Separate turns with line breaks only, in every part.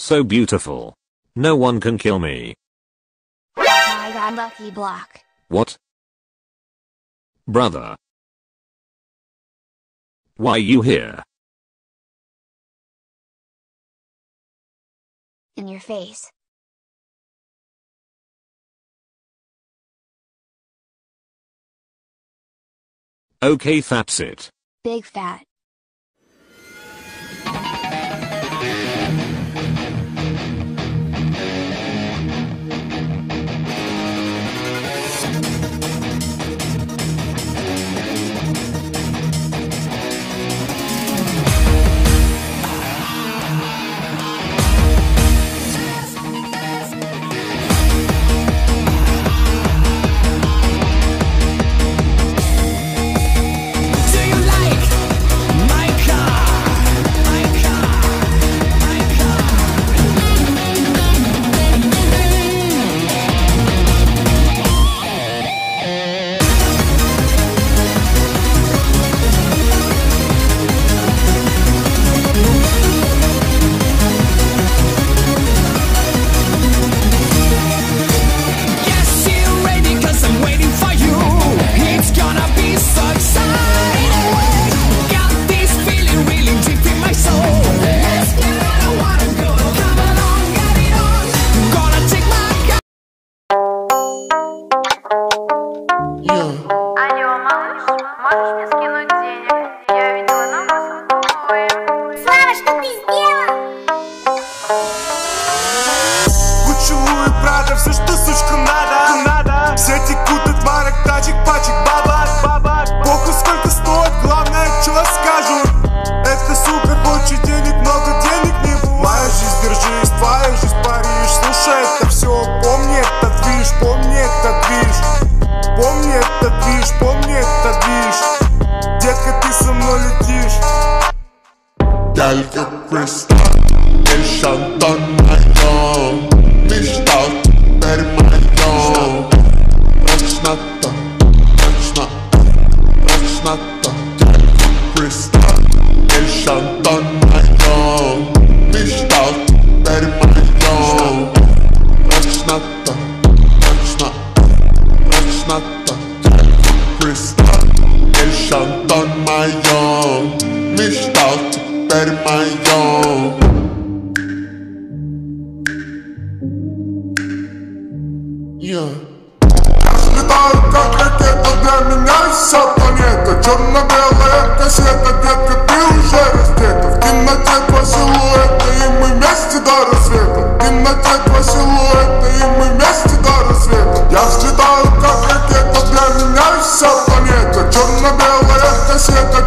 So beautiful. No one can kill me.
I got lucky block.
What? Brother. Why you here?
In your face.
Okay that's it.
Big fat.
Можешь мне скинуть денег? Я видела на вас обои.
Слава, что ты сделал?
Поцелуй, Прада, все, что Helge Kristall Ich an dann mein Name Mich staut per mein Name Ich schnatter Ich schnatter Ich schnatter Helge Kristall Ich an
dann mein Name Mich staut per mein Name Ich schnatter Ich schnatter Ich schnatter Helge Kristall Ich an dann
mein Name Mich staut меня вся планета Черно-белая кассета, детка, ты уже раздета В темноте два силуэта, и мы вместе до рассвета В темноте два силуэта, и мы вместе до рассвета Я взлетаю как ракета, для меня вся планета Черно-белая кассета,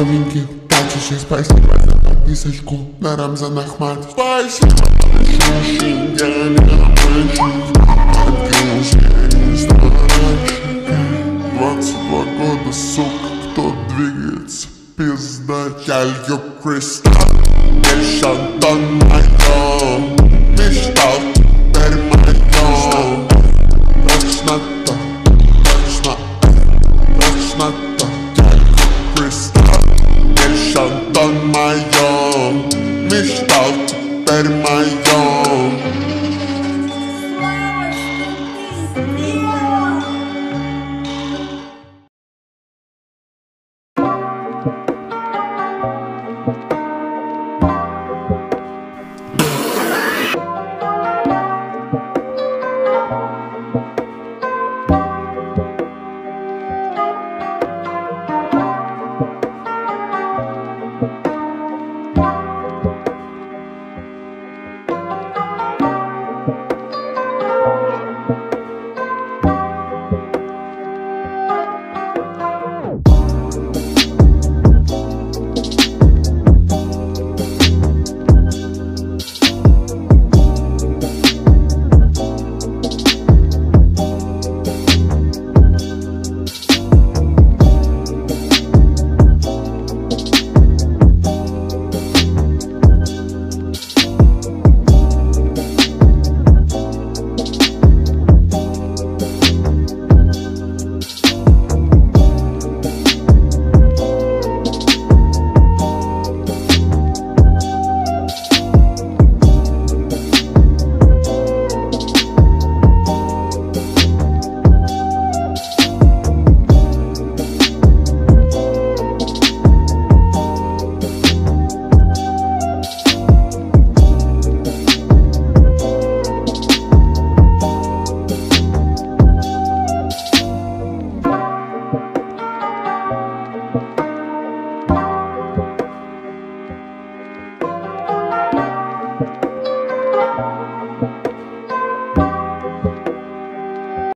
розовеньких Пачешь и
спасибо за подписочку на Рамзан Ахмад Спасибо. Большое, я не обращусь года, сука, кто двигается, пизда, я люблю кристалл, не шантан, мать.